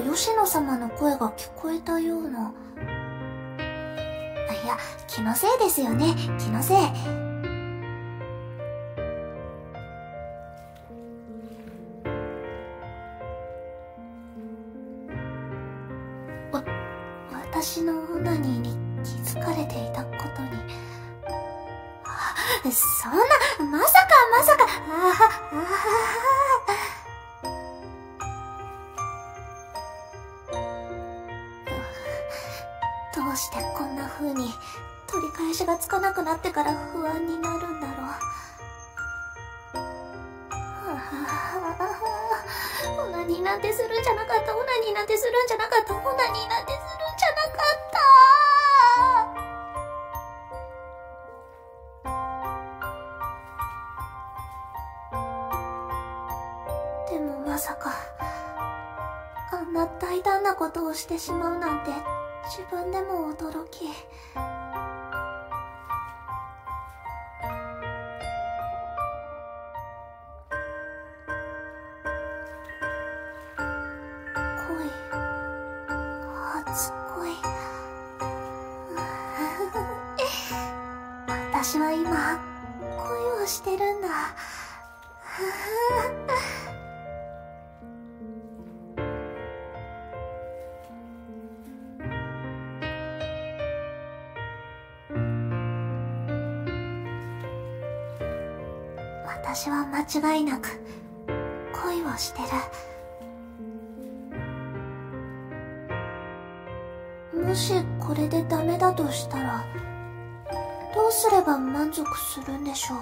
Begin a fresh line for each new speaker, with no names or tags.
吉野様の声が聞こえたような。いや、気のせいですよね、気のせい。わ、私のオナニーに気づかれていたことに。そんな、まどうしてこんな風に取り返しがつかなくなってから不安になるんだろう。オナニーなんてするんじゃなかった、オナニーなんてするんじゃなかった、オナニーなんてするんじゃなかった。でもまさか、あんな大胆なことをしてしまうなんて。自分でも驚き恋。初恋。私は今恋をしてるんだ。私は間違いなく恋をしてる。もしこれでダメだとしたらどうすれば満足するんでしょう？